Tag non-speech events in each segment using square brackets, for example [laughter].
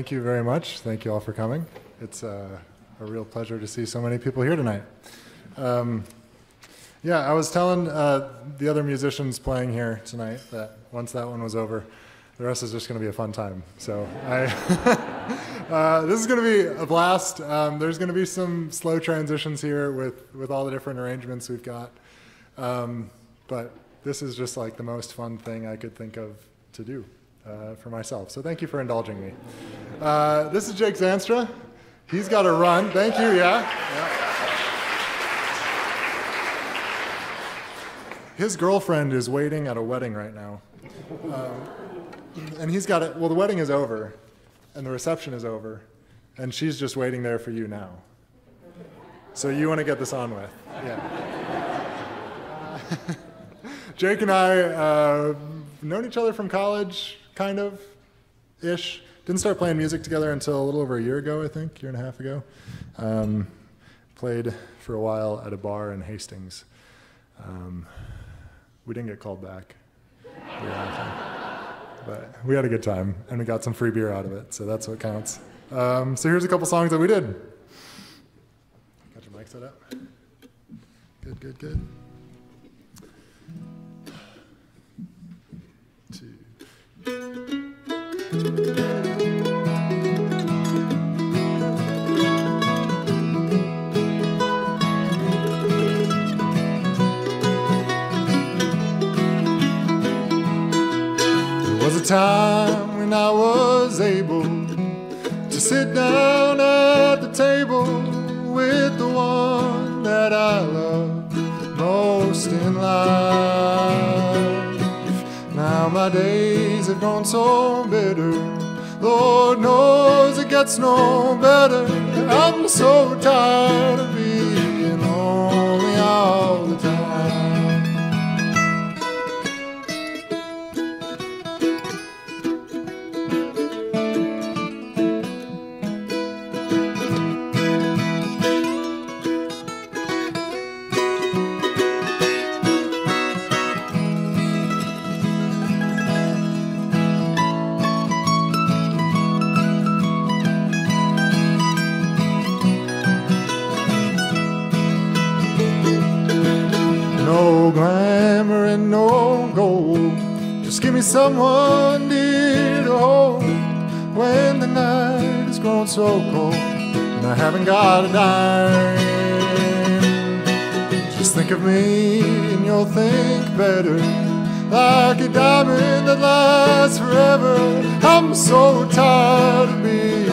Thank you very much. Thank you all for coming. It's uh, a real pleasure to see so many people here tonight. Um, yeah, I was telling uh, the other musicians playing here tonight that once that one was over, the rest is just going to be a fun time. So I, [laughs] uh, this is going to be a blast. Um, there's going to be some slow transitions here with, with all the different arrangements we've got. Um, but this is just like the most fun thing I could think of to do uh, for myself. So thank you for indulging me. Uh, this is Jake Zandstra. He's got to run. Thank you. Yeah. yeah. His girlfriend is waiting at a wedding right now. Um, and he's got it. Well, the wedding is over, and the reception is over, and she's just waiting there for you now. So you want to get this on with. Yeah. [laughs] Jake and I uh, known each other from college kind of ish. Didn't start playing music together until a little over a year ago, I think, year and a half ago. Um, played for a while at a bar in Hastings. Um, we didn't get called back. [laughs] but we had a good time and we got some free beer out of it, so that's what counts. Um, so here's a couple songs that we did. Got your mic set up? Good, good, good. a time when I was able to sit down at the table with the one that I love most in life. Now my days have gone so bitter. Lord knows it gets no better. I'm so tired of being lonely all someone dear to hold when the night has grown so cold and I haven't got a dime. Just think of me and you'll think better. Like a diamond that lasts forever. I'm so tired of being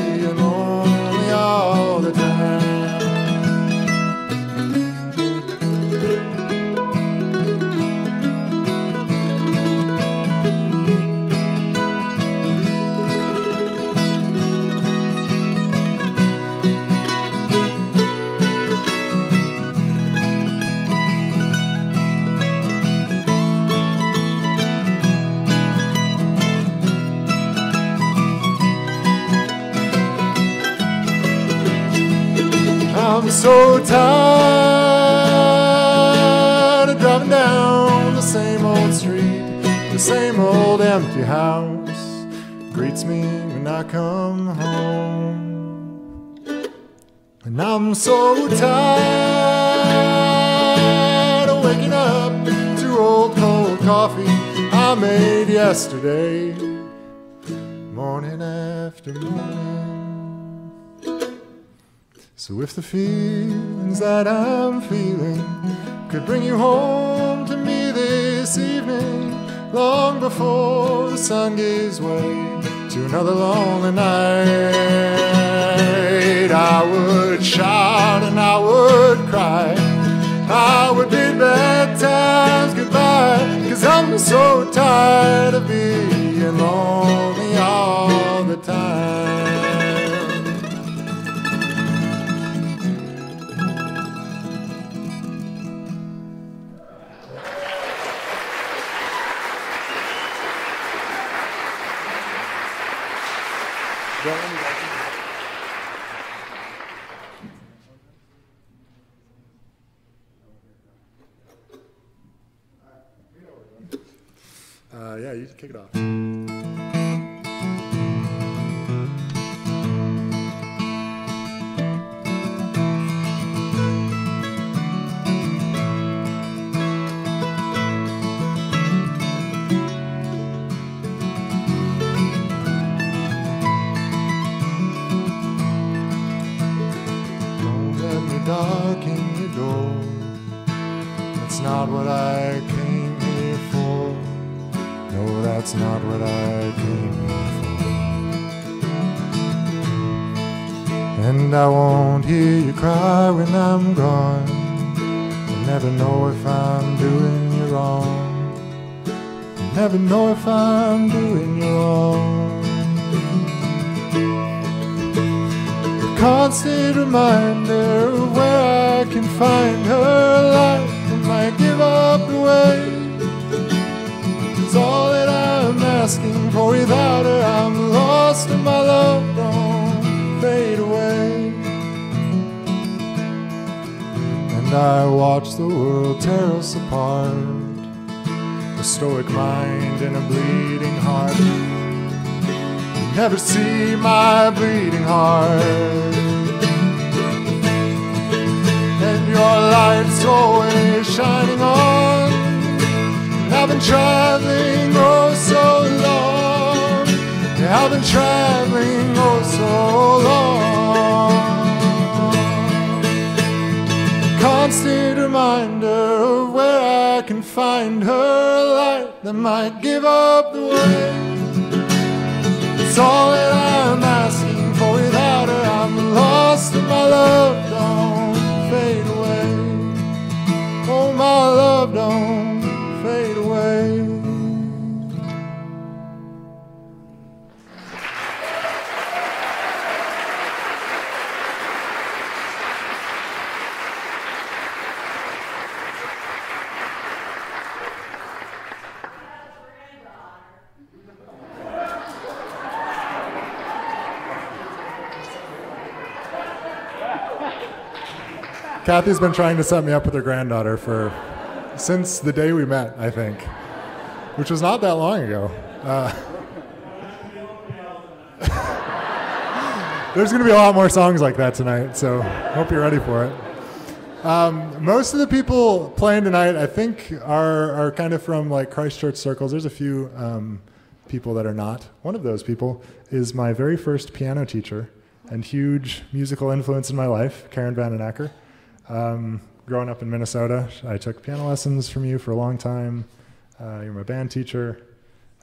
so tired of waking up to old cold coffee I made yesterday, morning after morning. So if the feelings that I'm feeling could bring you home to me this evening, long before the sun gives way to another lonely night, I would shout and I would cry. I would bid bad times goodbye, cause I'm so tired of being lonely all the time. Uh, kick it off. Don't let me darken your door. That's not what I that's not what I came for. And I won't hear you cry when I'm gone. You'll never know if I'm doing you wrong. You'll never know if I'm doing you wrong. A constant reminder of where I can find her life. I might give up the way. Asking for. Without her, I'm lost, and my love don't fade away. And I watch the world tear us apart. A stoic mind and a bleeding heart. You never see my bleeding heart. And your light's always shining on. I've been traveling oh so long. Yeah, I've been traveling oh so long. Constant reminder of where I can find her light that might give up the way. It's all that I'm asking for. Without her, I'm lost, and my love don't fade away. Oh, my love don't away. Kathy's been trying to set me up with her granddaughter for since the day we met, I think, which was not that long ago. Uh, [laughs] there's going to be a lot more songs like that tonight, so hope you're ready for it. Um, most of the people playing tonight, I think, are are kind of from like Christ Church circles. There's a few um, people that are not. One of those people is my very first piano teacher and huge musical influence in my life, Karen VandenAkker. Um, growing up in Minnesota, I took piano lessons from you for a long time. Uh, you're my band teacher.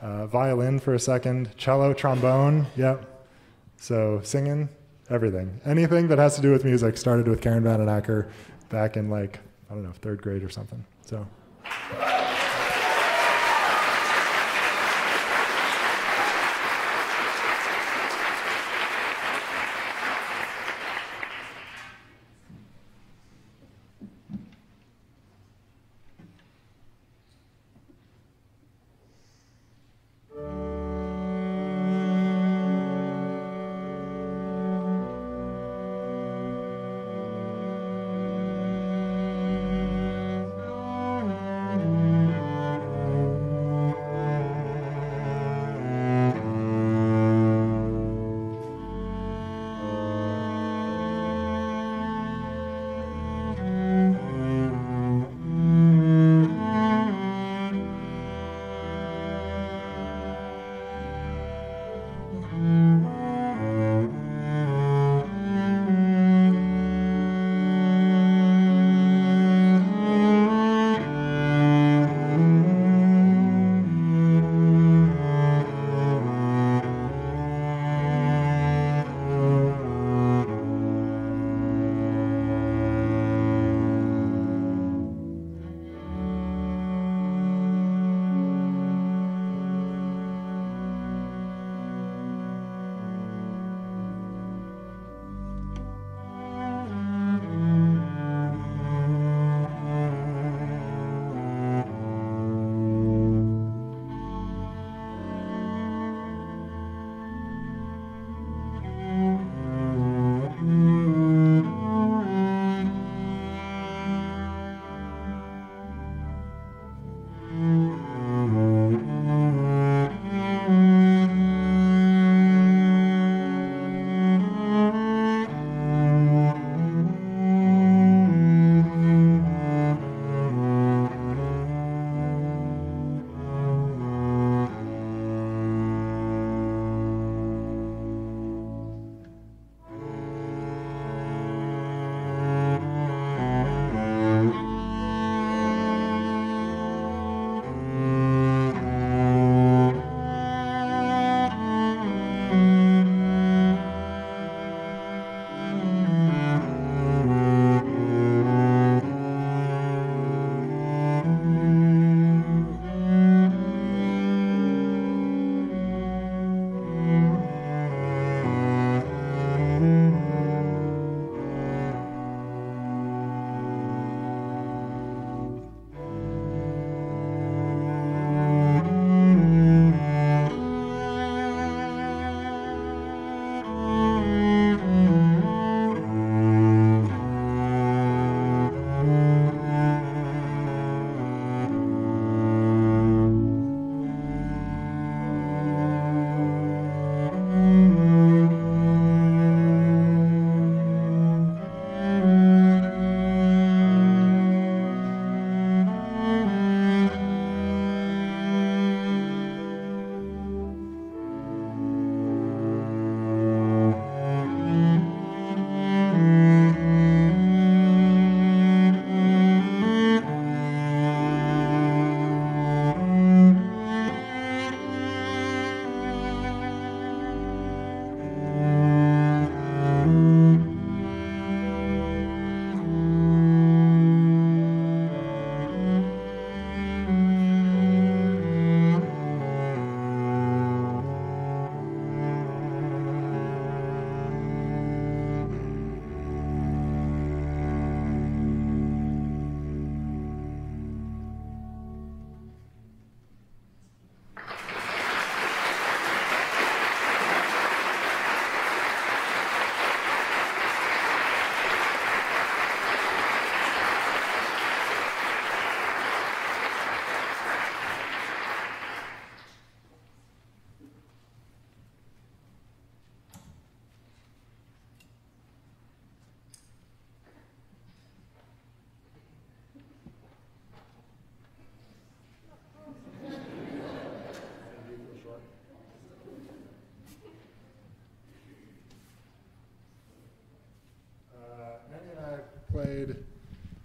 Uh, violin for a second, cello, trombone, yep. So singing, everything. Anything that has to do with music started with Karen Van VandenAkker back in like, I don't know, third grade or something. So.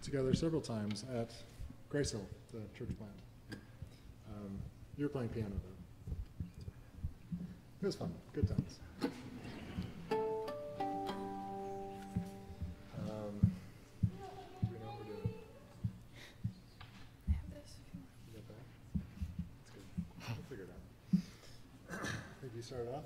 Together several times at Grace Hill, the church plant. Um, you were playing piano though. It was fun. Good times. Um, we know what we're doing? You got that? That's good. We'll figure it out. [coughs] You start off?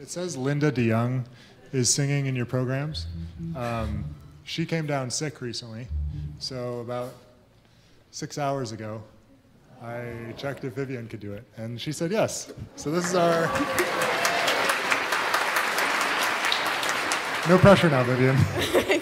It says Linda deJong is singing in your programs. Um, she came down sick recently, so about six hours ago, I checked if Vivian could do it, and she said yes. So this is our. [laughs] No pressure now, Vivian. [laughs]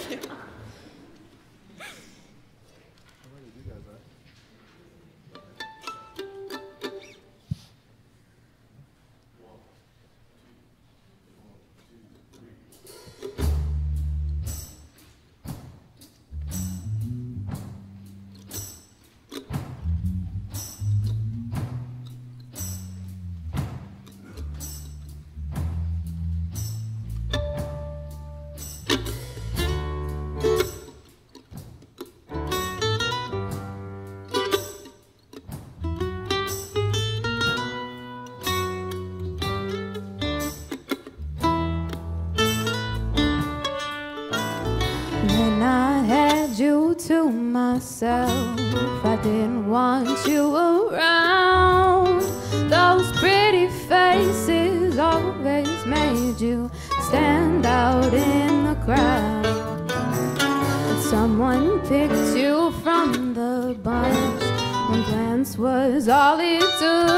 myself. I didn't want you around. Those pretty faces always made you stand out in the crowd. But someone picked you from the bunch. One glance was all it took.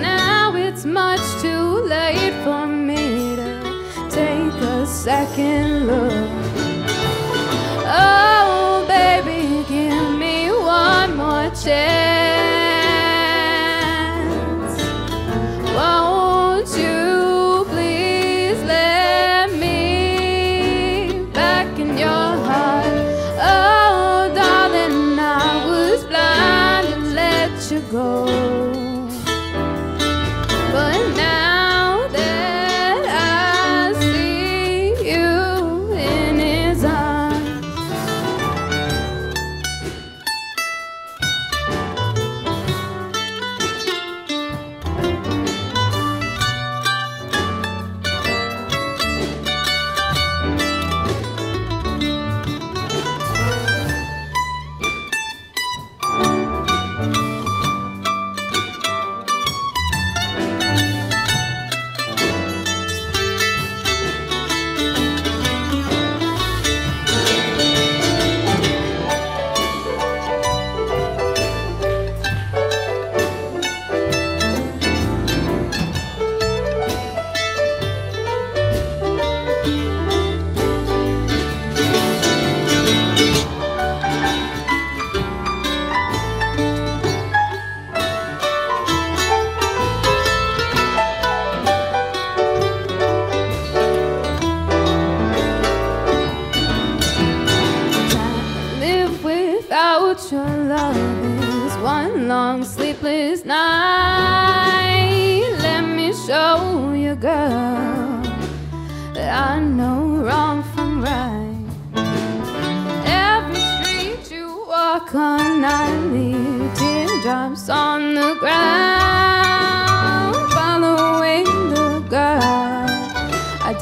Now it's much too late for me to take a second look.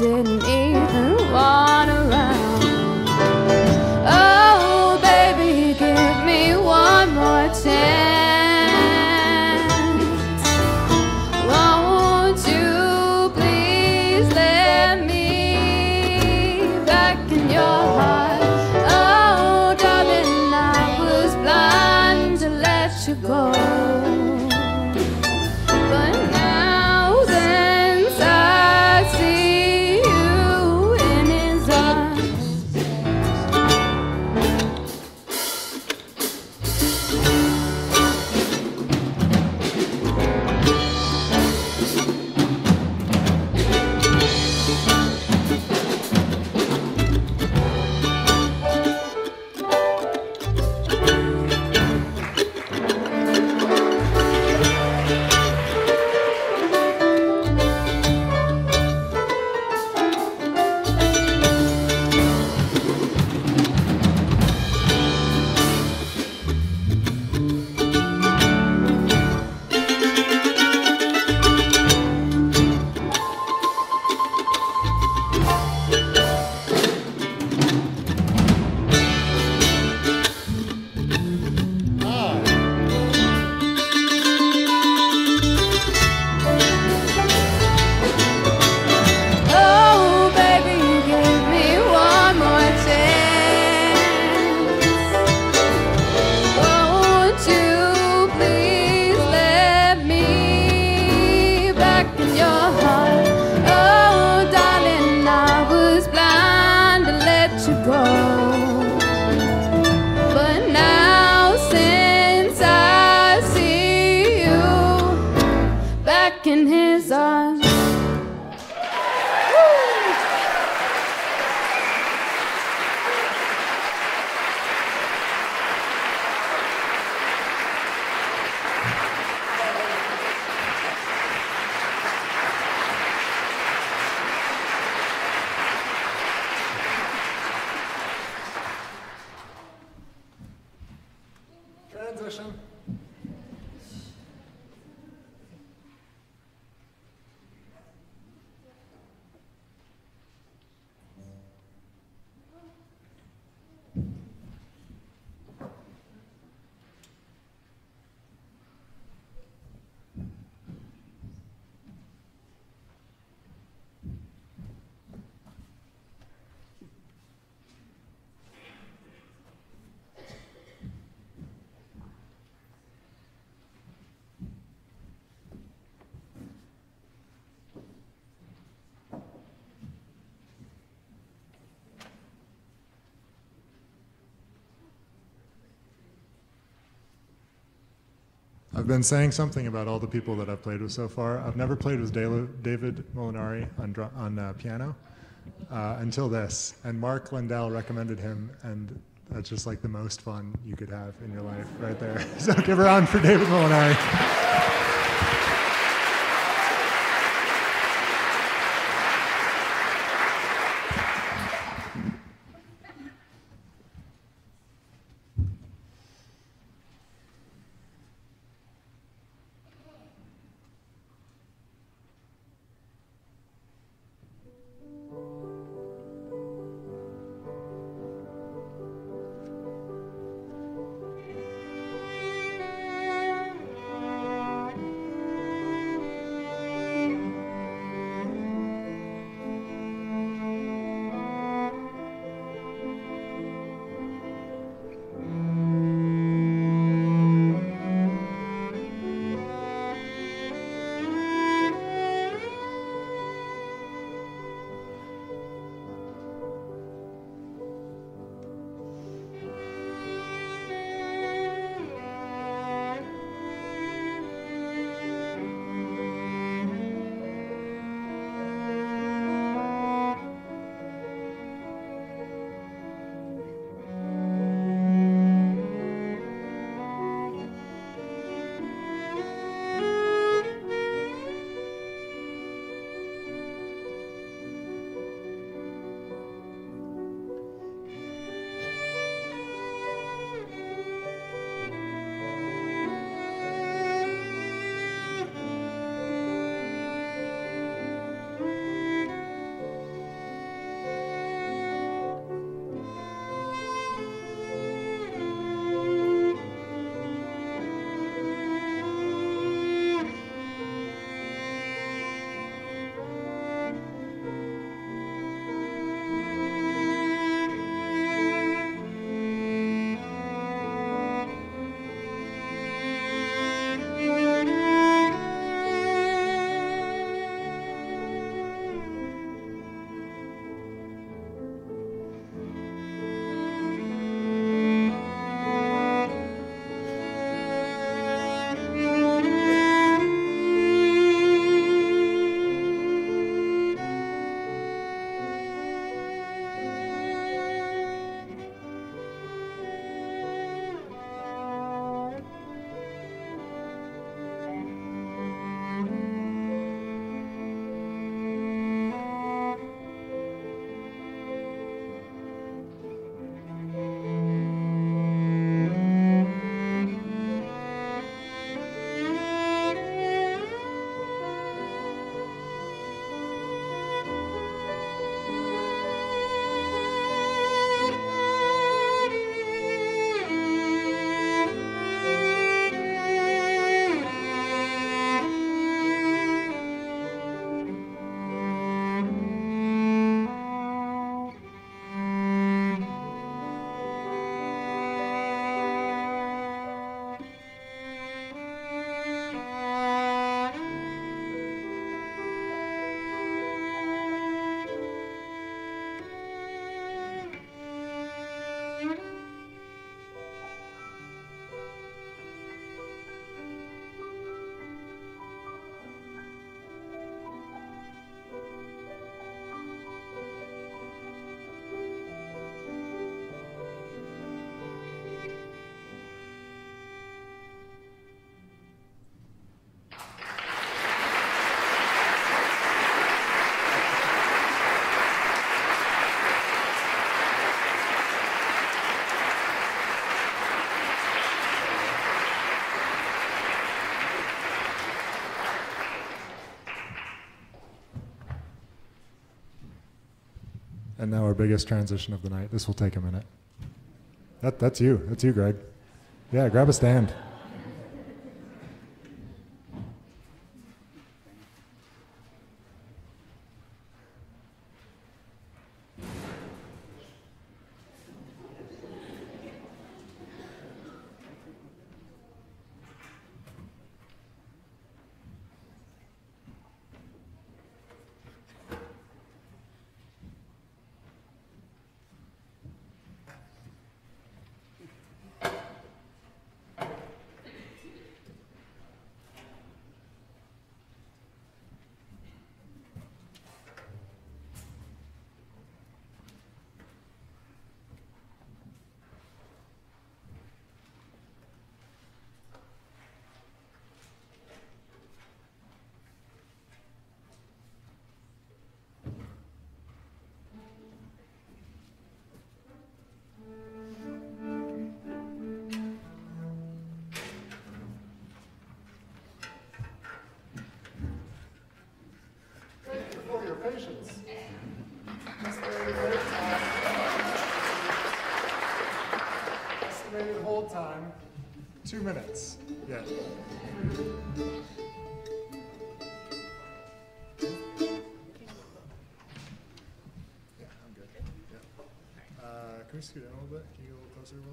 didn't I've been saying something about all the people that I've played with so far. I've never played with David Molinari on, on uh, piano uh, until this, and Mark Lundell recommended him, and that's just like the most fun you could have in your life right there. [laughs] So give a round for David Molinari. And now our biggest transition of the night. This will take a minute. That, that's you. That's you, Greg. Yeah, grab a stand.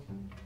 Thank you.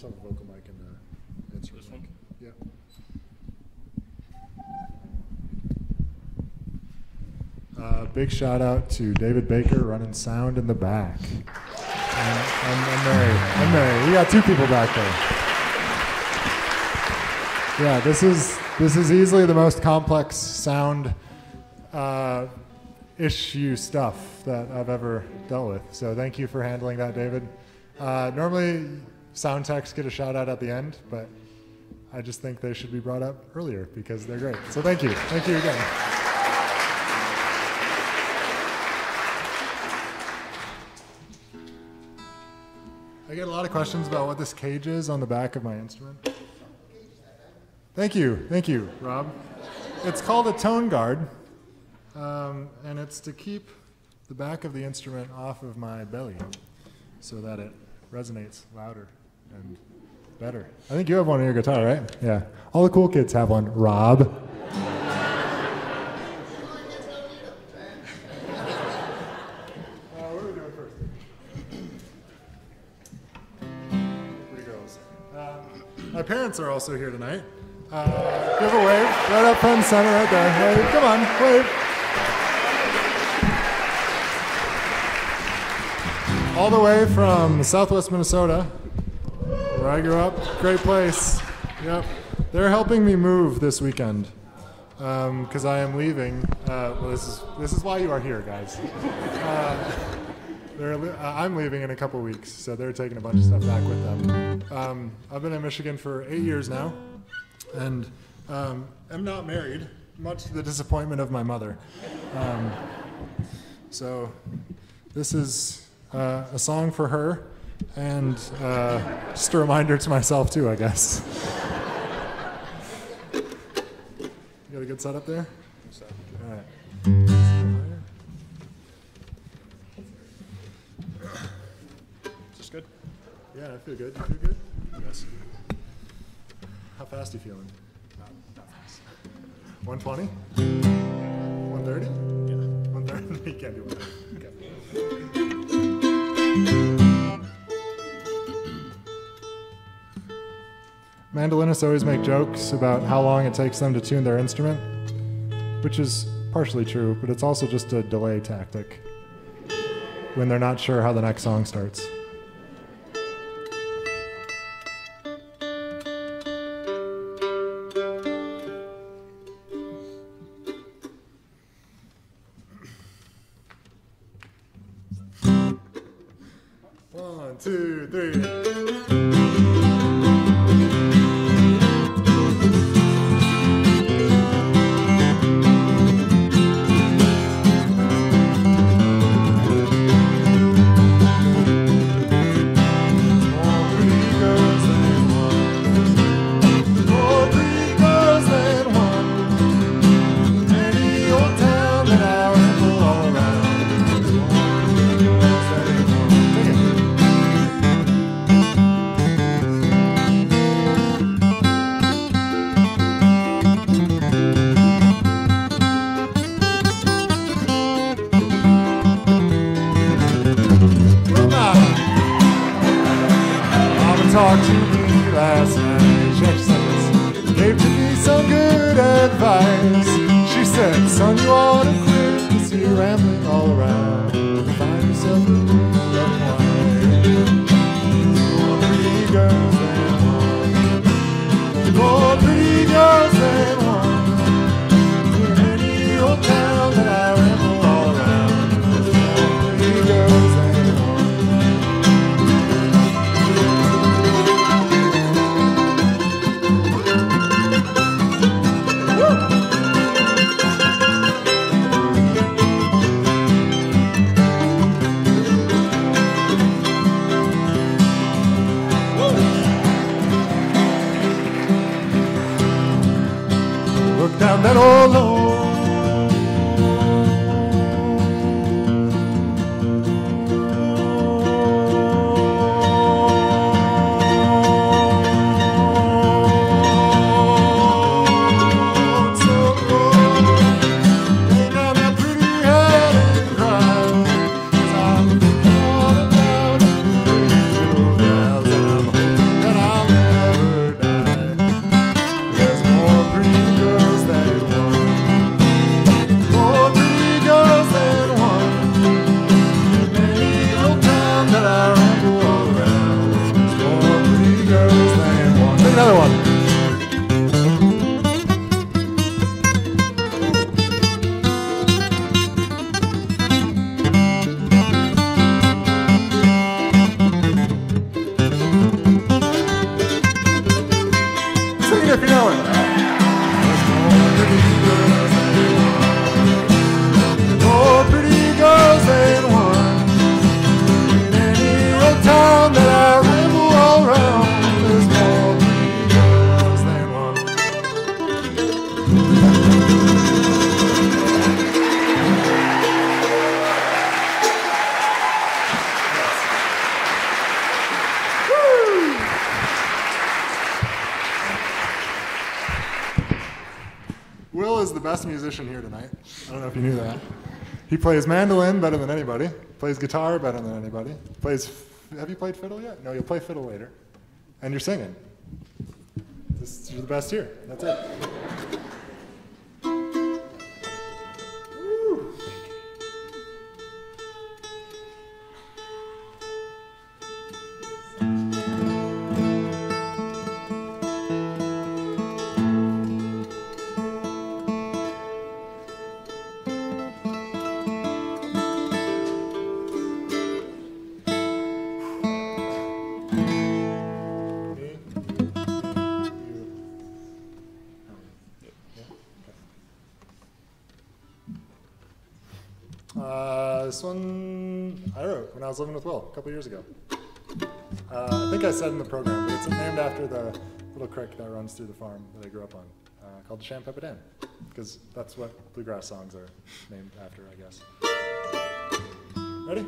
Yourself a vocal mic and uh, instrument. This one? mic. Yeah. Uh, big shout out to David Baker running sound in the back. And, and, and Mary. And Mary. We got two people back there. Yeah, this is this is easily the most complex sound uh, issue stuff that I've ever dealt with. So thank you for handling that, David. Uh, normally, sound techs get a shout out at the end, but I just think they should be brought up earlier because they're great. So thank you. Thank you again. I get a lot of questions about what this cage is on the back of my instrument. Thank you. Thank you, Rob. It's called a tone guard, um, and it's to keep the back of the instrument off of my belly so that it resonates louder and better. I think you have one on your guitar, right? Yeah. All the cool kids have one. Rob. Um, my parents are also here tonight. Uh, give a wave. Right up front center, right there. Wave. Come on, wave. All the way from southwest Minnesota, where I grew up. Great place. Yep. They're helping me move this weekend because I am leaving. Uh, well, this is this is why you are here, guys. Uh, uh, I'm leaving in a couple weeks, so they're taking a bunch of stuff back with them. Um, I've been in Michigan for eight years now, and um, am not married, much to the disappointment of my mother. Um, so, this is uh, a song for her, and uh, just a reminder to myself too, I guess. You got a good setup there? All right. Is this good? Yeah, I feel good. You feel good? Yes. How fast are you feeling? 120? 130? Yeah. 130? [laughs] you can't do 130. Mandolinists always make jokes about how long it takes them to tune their instrument, which is partially true, but it's also just a delay tactic when they're not sure how the next song starts. He plays mandolin better than anybody. Plays guitar better than anybody. Plays. Have you played fiddle yet? No, you'll play fiddle later. And you're singing. This, you're the best here. That's it. living with Will a couple years ago. Uh, I think I said in the program, but it's named after the little creek that runs through the farm that I grew up on, uh, called the Champepadan, because that's what bluegrass songs are named after, I guess. Ready?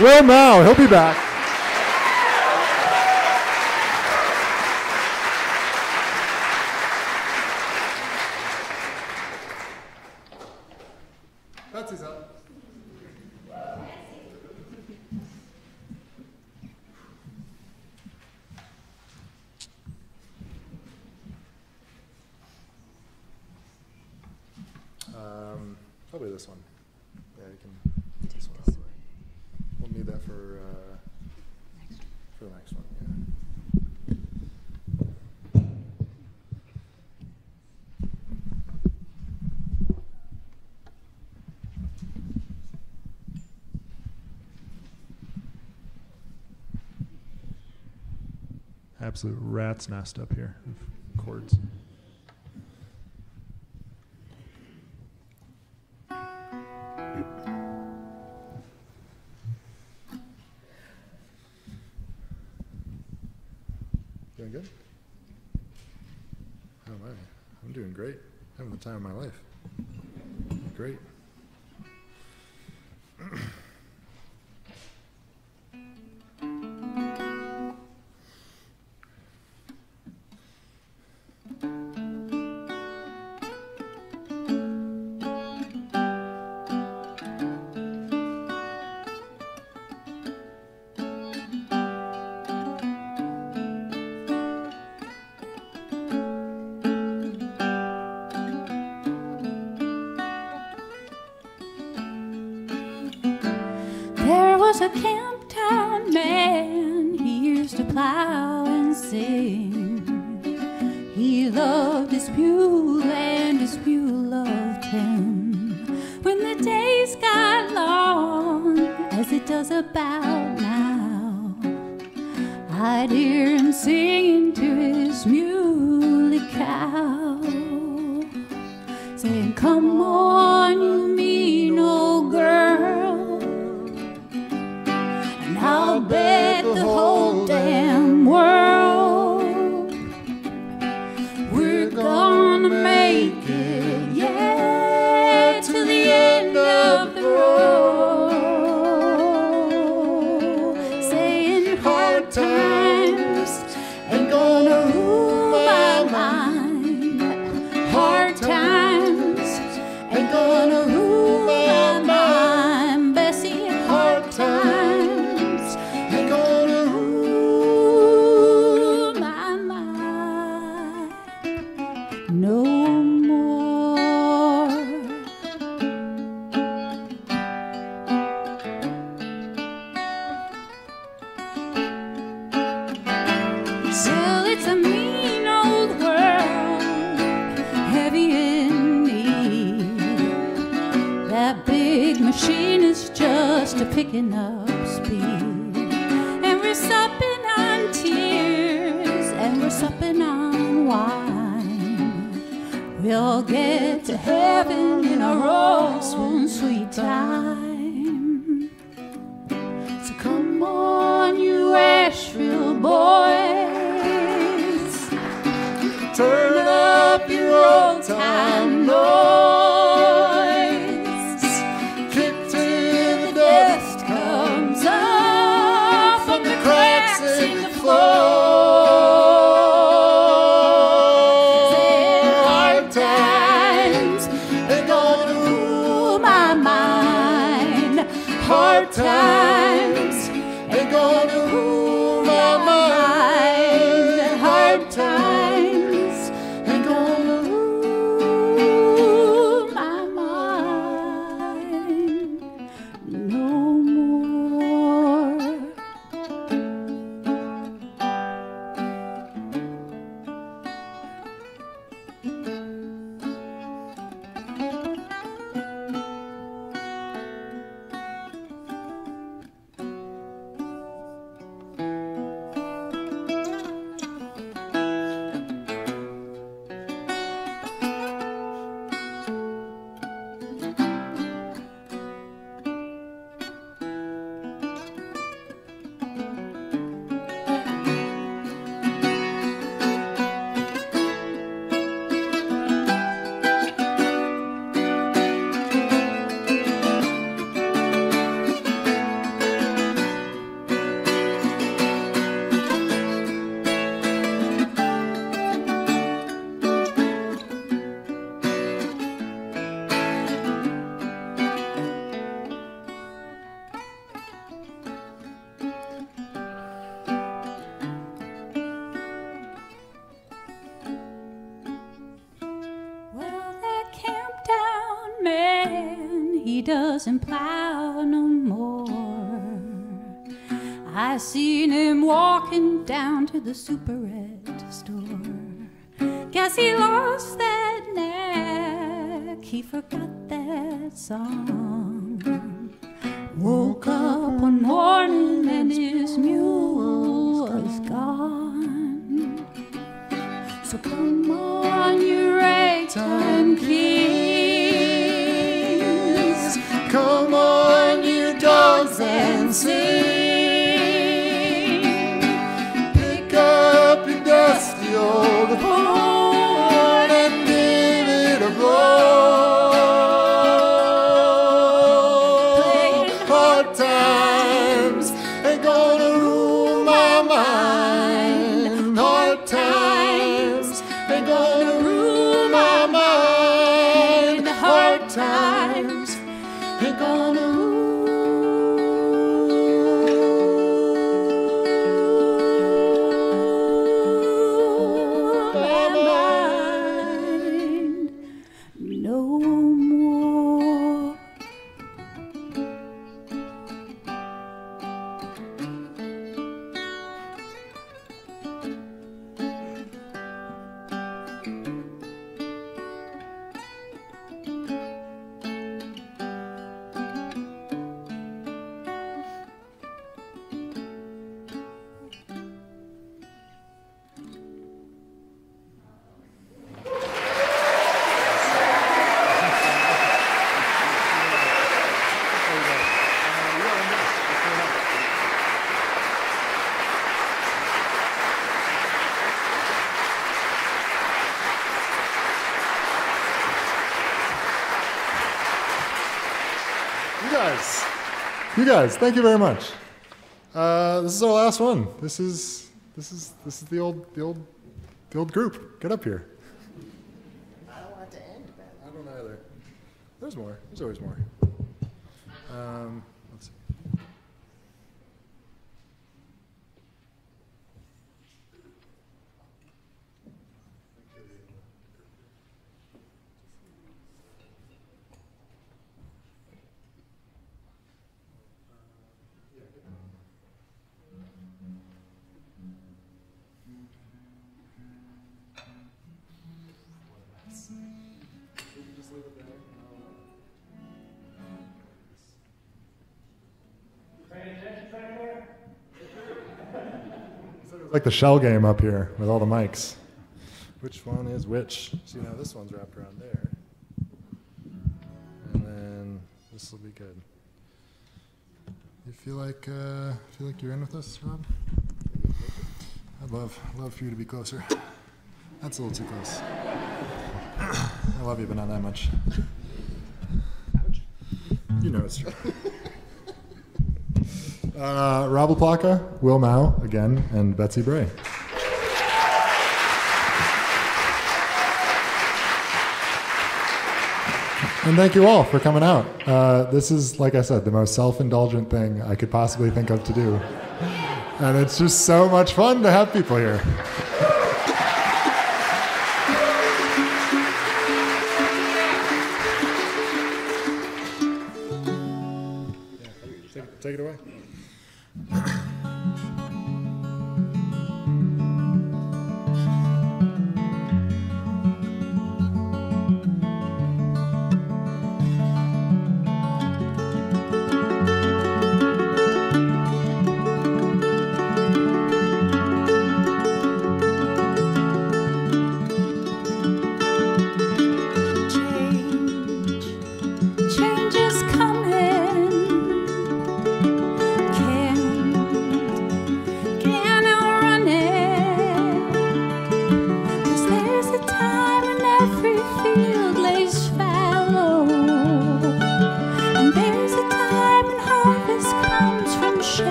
Will Mouw, he'll be back. next one. Yeah. Absolute rat's nest up here of chords. time of my life. to picking up speed. And we're supping on tears, and we're supping on wine. We'll get to heaven in a rose one sweet time. So come on, you Asheville boys, turn up your old time noise. I seen him walking down to the superette store. Guess he lost that neck, he forgot that song. Woke up one morning and his mule was gone. So come on, you ragtime kings. Come on, you dogs, and sing. Guys, thank you very much. Uh, this is our last one. This is this is this is the old the old the old group. Get up here. I don't want to end, but I don't either. There's more. There's always more. Um, like the shell game up here with all the mics. Which one is which? So now this one's wrapped around there. And then this will be good. You feel like uh, feel like you're in with us, Rob? I'd love love for you to be closer. That's a little too close. [coughs] I love you, but not that much. You know it's true. Uh, Rob LaPlaca, Will Mouw again, and Betsy Bray. And thank you all for coming out. Uh, this is, like I said, the most self indulgent thing I could possibly think of to do. And it's just so much fun to have people here.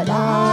but I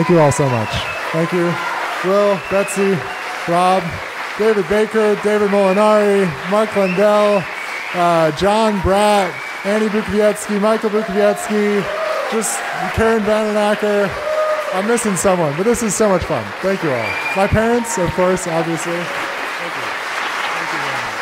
Thank you all so much. Thank you, Will, Betsy, Rob, David Baker, David Molinari, Mark Lundell, uh, Jon Bratt, Annie Bukovietski, Michael Bukovietski, just Karen VandenAkker. I'm missing someone, but this is so much fun. Thank you all. My parents, of course, obviously. Thank you. Thank you very much.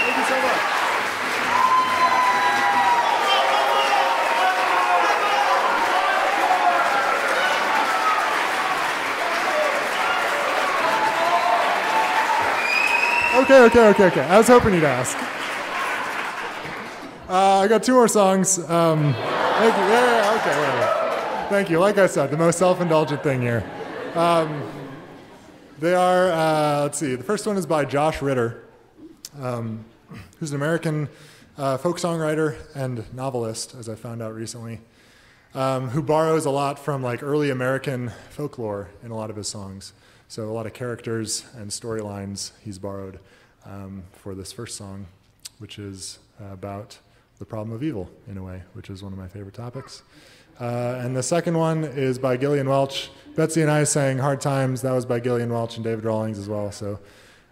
Thank you so much. Okay, okay, okay. I was hoping you'd ask. Uh, I got two more songs. Um, thank you. Yeah, okay, yeah. Thank you. Like I said, the most self-indulgent thing here. Um, they are. Uh, let's see. The first one is by Josh Ritter, um, who's an American uh, folk songwriter and novelist, as I found out recently, um, who borrows a lot from like early American folklore in a lot of his songs. So a lot of characters and storylines he's borrowed um, for this first song, which is about the problem of evil in a way, which is one of my favorite topics. Uh, and the second one is by Gillian Welch. Betsy and I sang Hard Times. That was by Gillian Welch and David Rawlings as well. So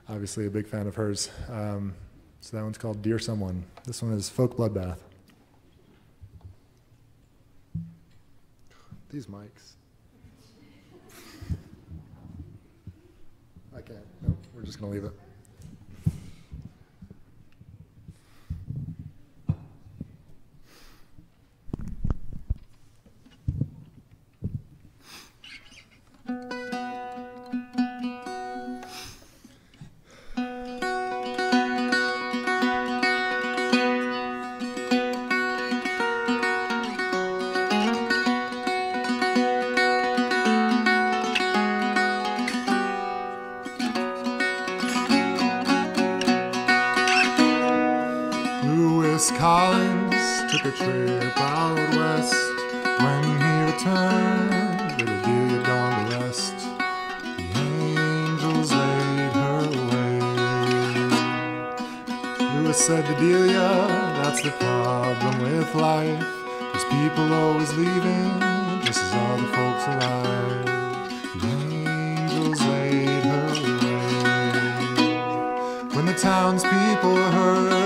obviously a big fan of hers. Um, so that one's called Dear Someone. This one is Folk Bloodbath. These mics. I can't. Nope, we're just going to leave it. Lewis Collins took a trip out west. When he returned, said to Delia, That's the problem with life. There's people always leaving, just as all the folks arrive. The angels laid her away. When the townspeople heard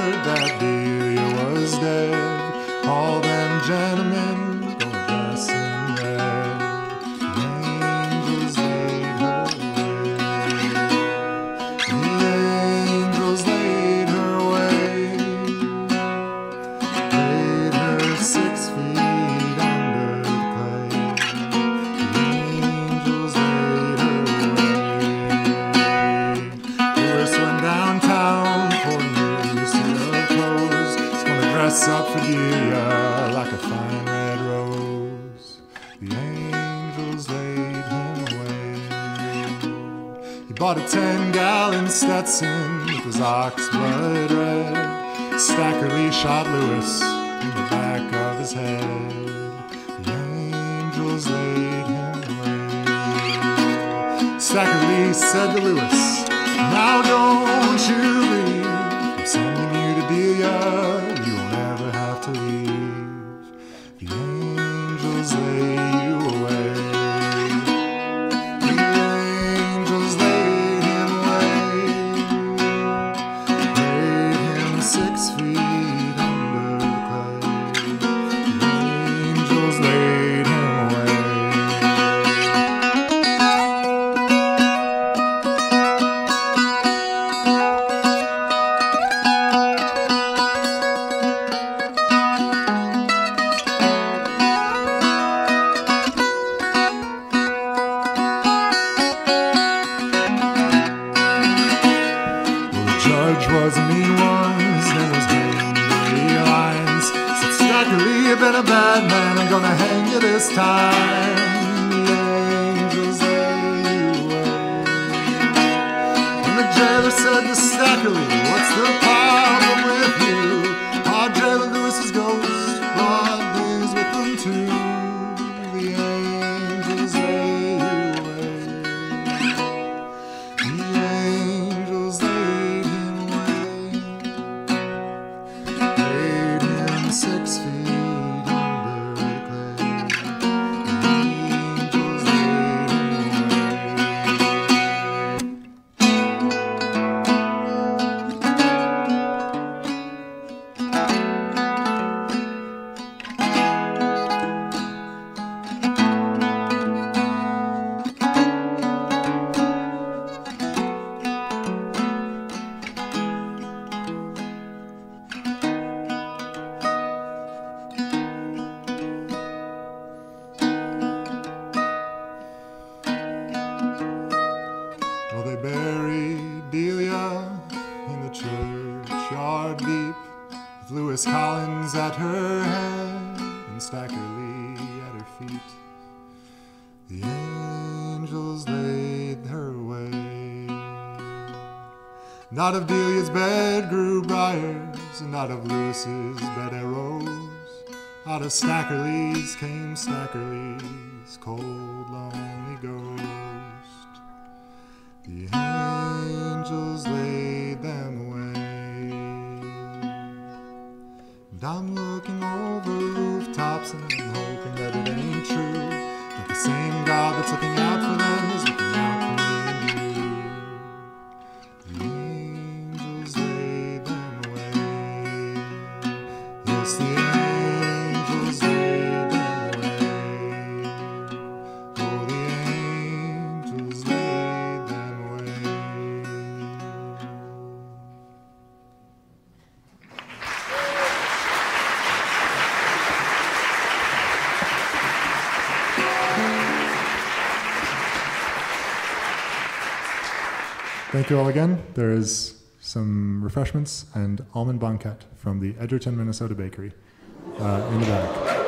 mean one, his name was Henry Lyons. Said, Stagger Lee, you've been a bad man, I'm gonna hang you this time. The angels lay you. And the jailer said to Stagger Lee, what's the problem with you? out of Delia's bed grew briars, and out of Lewis's bed arose. Out of Stagger Lee's came Stagger Lee's cold, lonely ghost. The angels laid them away. And I'm Thank you all again. There is some refreshments and almond banket from the Edgerton, Minnesota bakery uh, in the back.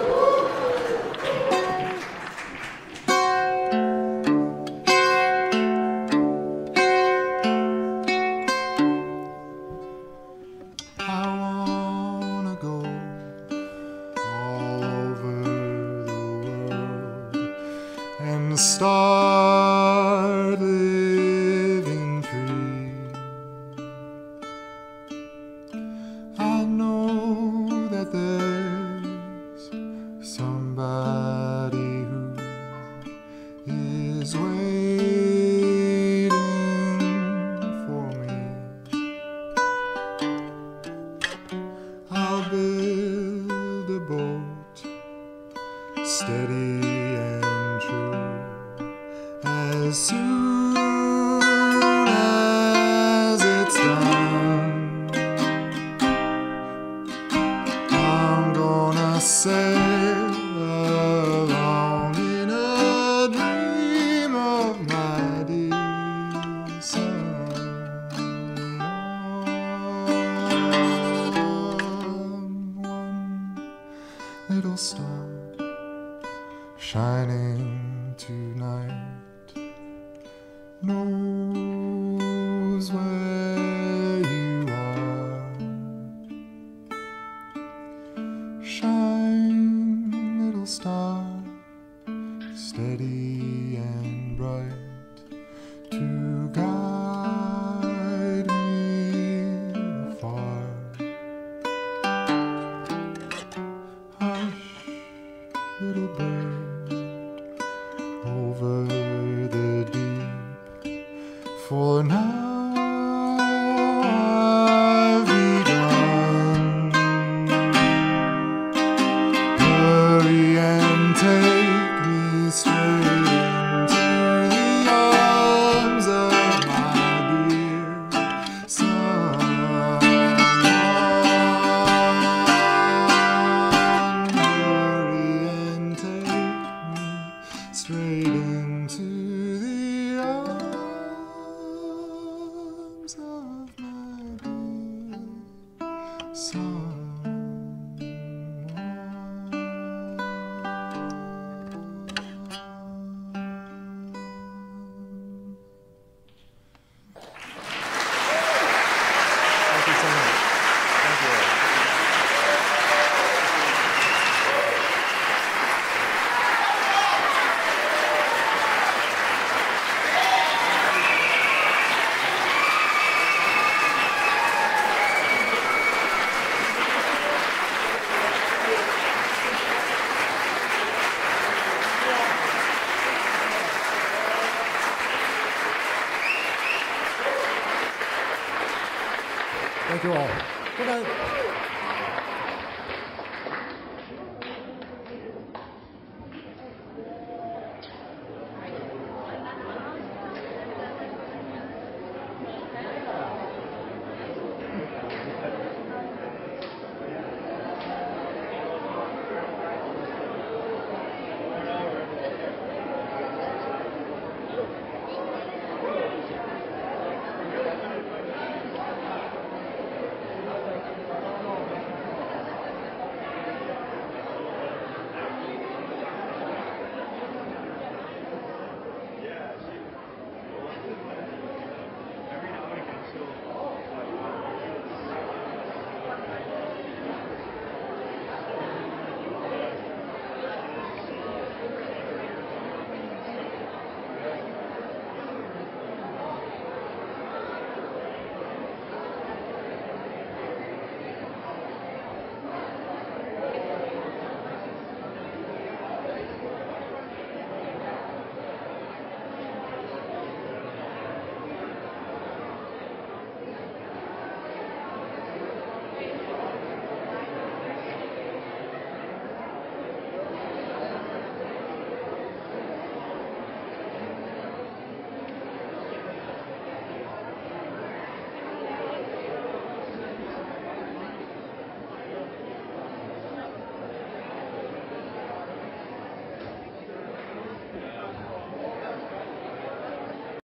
song.